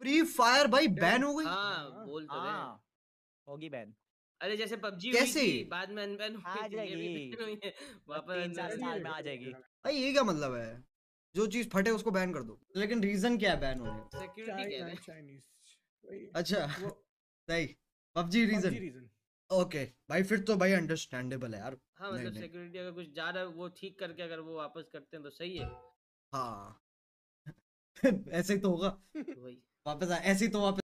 Free fire भाई ban हो गई। हाँ बोल तो रहे हाँ। होगी बैन। अरे जैसे पबजी कैसे? हुई थी बाद में अनबैन हो गई ये भी जाएगी। हुई है, वापस साल में आ जाएगी। भाई ये क्या मतलब है? जो चीज़ फटे उसको बैन कर दो। लेकिन रीजन क्या है बैन होने का? सिक्योरिटी कह रहे हैं। चाइनीज़ अच्छा सही। PUBG reason. ओके भाई फिर तो भाई अंडरस्टैंडेबल है यार। हाँ मतलब सिक्योरिटी अगर कुछ जा रहा है वो ठीक करके अगर वो वापस करते हैं तो सही है। हाँ। ऐसे ही तो होगा। वही। वापस आ- ऐसे ही तो वापस